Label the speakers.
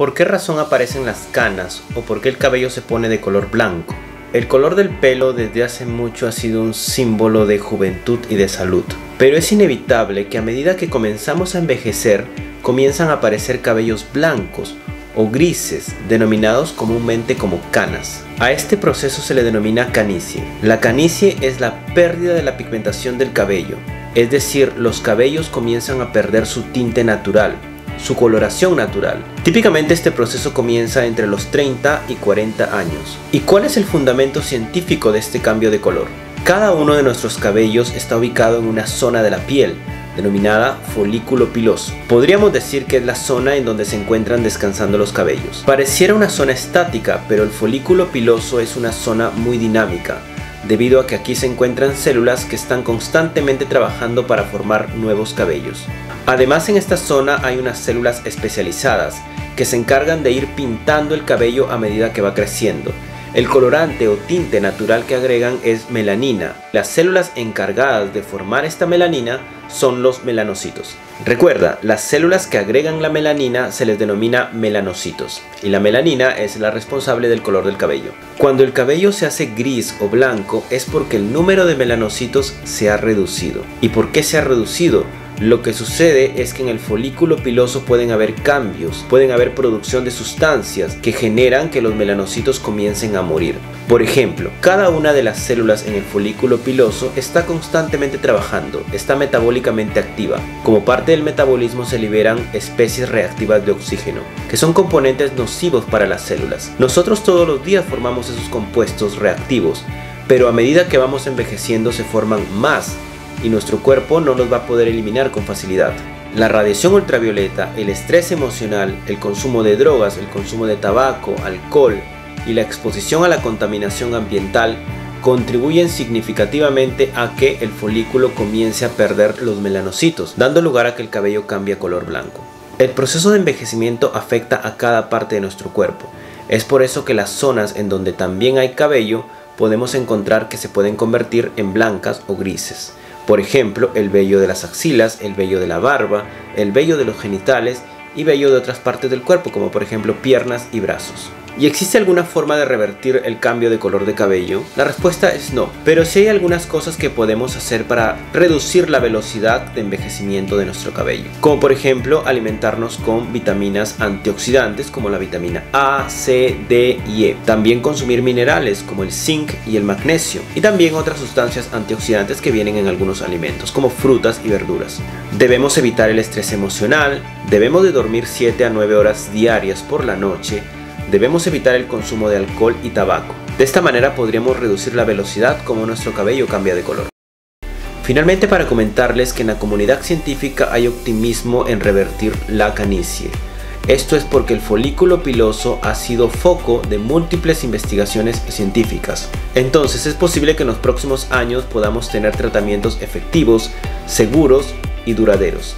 Speaker 1: ¿Por qué razón aparecen las canas o por qué el cabello se pone de color blanco? El color del pelo desde hace mucho ha sido un símbolo de juventud y de salud, pero es inevitable que a medida que comenzamos a envejecer comienzan a aparecer cabellos blancos o grises, denominados comúnmente como canas. A este proceso se le denomina canicie. La canicie es la pérdida de la pigmentación del cabello, es decir, los cabellos comienzan a perder su tinte natural, su coloración natural. Típicamente este proceso comienza entre los 30 y 40 años. ¿Y cuál es el fundamento científico de este cambio de color? Cada uno de nuestros cabellos está ubicado en una zona de la piel, denominada folículo piloso. Podríamos decir que es la zona en donde se encuentran descansando los cabellos. Pareciera una zona estática, pero el folículo piloso es una zona muy dinámica, debido a que aquí se encuentran células que están constantemente trabajando para formar nuevos cabellos. Además en esta zona hay unas células especializadas que se encargan de ir pintando el cabello a medida que va creciendo el colorante o tinte natural que agregan es melanina. Las células encargadas de formar esta melanina son los melanocitos. Recuerda, las células que agregan la melanina se les denomina melanocitos y la melanina es la responsable del color del cabello. Cuando el cabello se hace gris o blanco es porque el número de melanocitos se ha reducido. ¿Y por qué se ha reducido? Lo que sucede es que en el folículo piloso pueden haber cambios, pueden haber producción de sustancias que generan que los melanocitos comiencen a morir. Por ejemplo, cada una de las células en el folículo piloso está constantemente trabajando, está metabólicamente activa. Como parte del metabolismo se liberan especies reactivas de oxígeno, que son componentes nocivos para las células. Nosotros todos los días formamos esos compuestos reactivos, pero a medida que vamos envejeciendo se forman más y nuestro cuerpo no los va a poder eliminar con facilidad. La radiación ultravioleta, el estrés emocional, el consumo de drogas, el consumo de tabaco, alcohol y la exposición a la contaminación ambiental contribuyen significativamente a que el folículo comience a perder los melanocitos, dando lugar a que el cabello cambie a color blanco. El proceso de envejecimiento afecta a cada parte de nuestro cuerpo. Es por eso que las zonas en donde también hay cabello podemos encontrar que se pueden convertir en blancas o grises. Por ejemplo, el vello de las axilas, el vello de la barba, el vello de los genitales y vello de otras partes del cuerpo, como por ejemplo piernas y brazos. ¿Y existe alguna forma de revertir el cambio de color de cabello? La respuesta es no, pero sí hay algunas cosas que podemos hacer para reducir la velocidad de envejecimiento de nuestro cabello. Como por ejemplo alimentarnos con vitaminas antioxidantes como la vitamina A, C, D y E. También consumir minerales como el zinc y el magnesio. Y también otras sustancias antioxidantes que vienen en algunos alimentos como frutas y verduras. Debemos evitar el estrés emocional, debemos de dormir 7 a 9 horas diarias por la noche, debemos evitar el consumo de alcohol y tabaco. De esta manera podríamos reducir la velocidad como nuestro cabello cambia de color. Finalmente para comentarles que en la comunidad científica hay optimismo en revertir la canicie. Esto es porque el folículo piloso ha sido foco de múltiples investigaciones científicas. Entonces es posible que en los próximos años podamos tener tratamientos efectivos, seguros y duraderos.